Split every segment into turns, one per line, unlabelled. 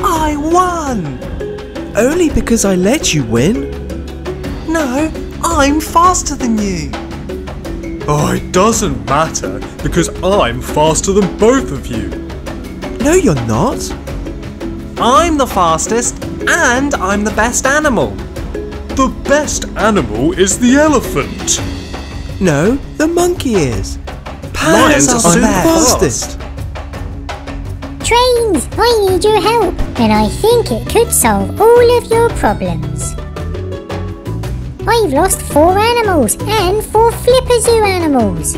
I won!
Only because I let you win.
No, I'm faster than you.
Oh, it doesn't matter because I'm faster than both of you.
No, you're not.
I'm the fastest and I'm the best animal.
The best animal is the elephant.
No, the monkey is.
Lions
Pandas
are
the fastest.
Trains, I need your help, and I think it could solve all of your problems. I've lost four animals and four Flipazoo animals.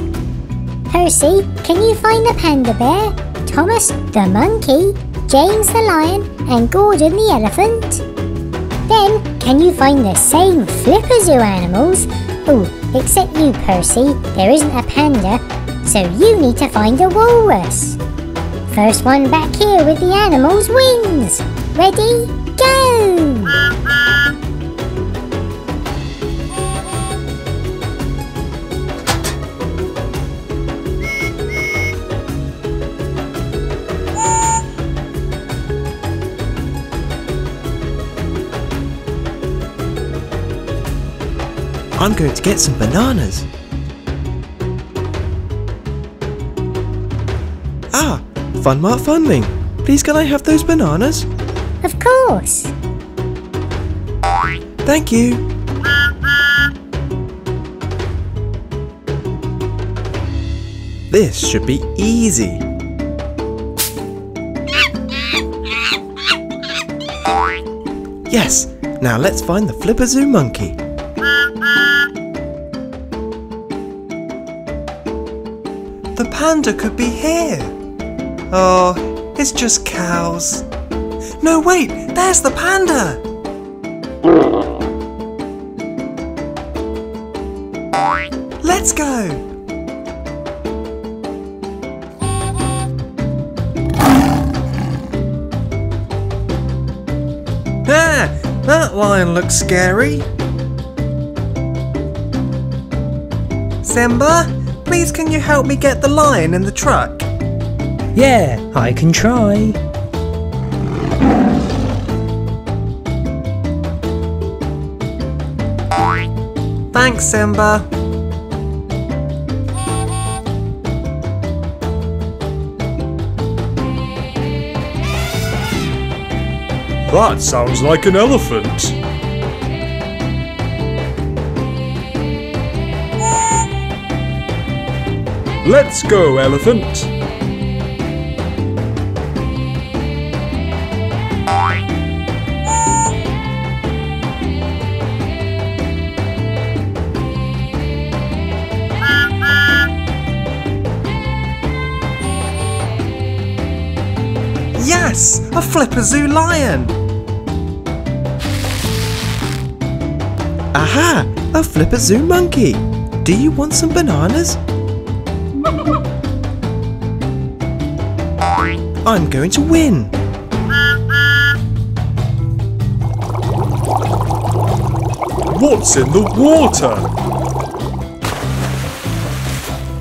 Percy, can you find the panda bear, Thomas the monkey, James the lion, and Gordon the elephant? Then, can you find the same Flipazoo animals? Oh, except you, Percy, there isn't a panda, so you need to find a walrus. First one back here with the animals wins. Ready? Go!
I'm going to get some bananas. Funmart Funling. Please can I have those bananas?
Of course.
Thank you. This should be easy. Yes, now let's find the Flipazoo monkey.
The panda could be here. Oh, it's just cows. No, wait, there's the panda. Let's go. Ah, that lion looks scary. Simba, please can you help me get the lion in the truck?
Yeah, I can try.
Thanks, Simba.
That sounds like an elephant. Let's go, elephant.
Yes, a Flipazoo lion.
Aha! A Flipazoo monkey. Do you want some bananas? I'm going to win.
What's in the water?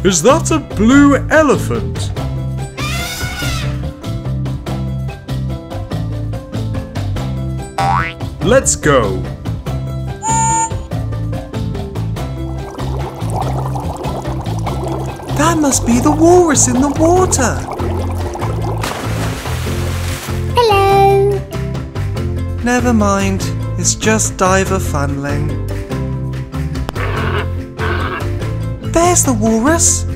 Is that a blue elephant? Let's go.
That must be the walrus in the water.
Hello.
Never mind, it's just diver Funling. There's the walrus.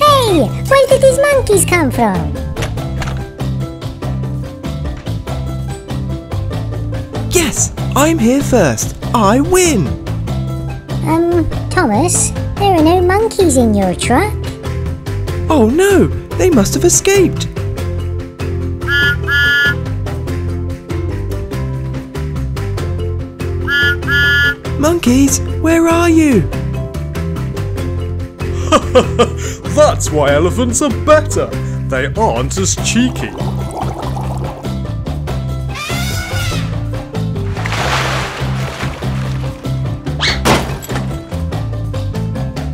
Hey, where did these monkeys come from?
Yes, I'm here first. I win.
Um, Thomas, there are no monkeys in your truck.
Oh no, they must have escaped. Monkeys, where are you?
That's why elephants are better. They aren't as cheeky.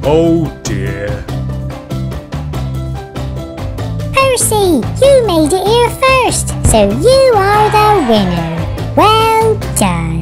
Oh dear.
Percy, you made it here first, so you are the winner. Well done.